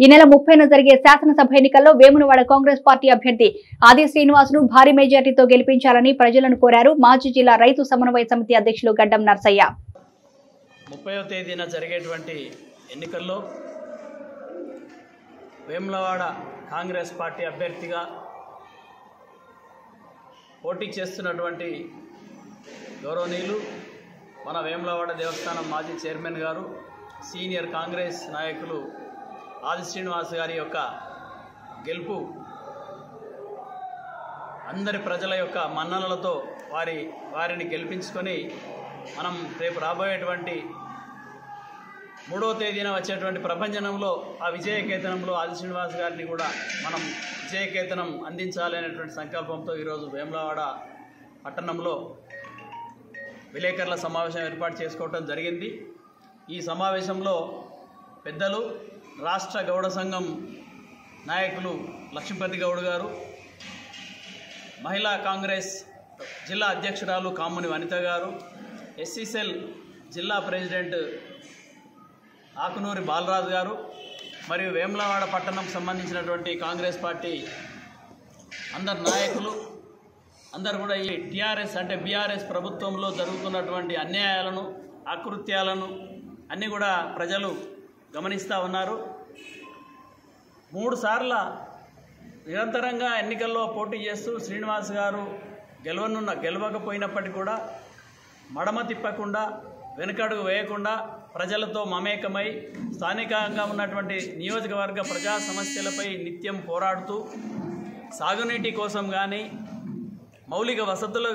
ఈ నెల ముప్పైన జరిగే శాసనసభ ఎన్నికల్లో వేమునవాడ కాంగ్రెస్ పార్టీ అభ్యర్థి ఆది శ్రీనివాసును భారీ మెజార్టీతో గెలిపించాలని ప్రజలను కోరారు మాజీ జిల్లా రైతు సమన్వయ సమితి అధ్యక్షులు గడ్డం నర్సయ్య. ముప్పైవ తేదీన జరిగేటువంటి ఎన్నికల్లో వేములవాడ కాంగ్రెస్ పార్టీ అభ్యర్థిగా పోటీ చేస్తున్నటువంటి గౌరవనీయులు మన వేములవాడ దేవస్థానం మాజీ చైర్మన్ గారు సీనియర్ కాంగ్రెస్ నాయకులు ఆది శ్రీనివాస్ గారి యొక్క గెలుపు అందరి ప్రజల యొక్క మన్ననలతో వారి వారిని గెలిపించుకొని మనం రేపు రాబోయేటువంటి మూడో తేదీన వచ్చేటువంటి ప్రభంజనంలో ఆ విజయకేతనంలో ఆది శ్రీనివాస్ గారిని కూడా మనం విజయకేతనం అందించాలి అనేటువంటి సంకల్పంతో ఈరోజు వేములవాడ పట్టణంలో విలేకరుల సమావేశం ఏర్పాటు చేసుకోవటం జరిగింది. ఈ సమావేశంలో పెద్దలు రాష్ట్ర గౌడ సంఘం నాయకులు లక్ష్మీపతి గౌడ్ గారు మహిళా కాంగ్రెస్ జిల్లా అధ్యక్షురాలు కాముని వనిత గారు ఎస్సీసెల్ జిల్లా ప్రెసిడెంట్ ఆకునూరి బాలరాజు గారు మరియు వేములవాడ పట్టణం సంబంధించినటువంటి కాంగ్రెస్ పార్టీ అందరు నాయకులు అందరు కూడా ఈ టీఆర్ఎస్ అంటే బీఆర్ఎస్ ప్రభుత్వంలో జరుగుతున్నటువంటి అన్యాయాలను ఆకృత్యాలను అన్నీ కూడా ప్రజలు గమనిస్తూ ఉన్నారు. మూడు సార్ల నిరంతరంగా ఎన్నికల్లో పోటీ చేస్తూ శ్రీనివాస్ గారు గెలవనున్న గెలవకపోయినప్పటికీ కూడా మడమ తిప్పకుండా వెనుకడుగు వేయకుండా ప్రజలతో మమేకమై స్థానికంగా ఉన్నటువంటి నియోజకవర్గ ప్రజా సమస్యలపై నిత్యం పోరాడుతూ సాగునీటి కోసం కానీ మౌలిక వసతుల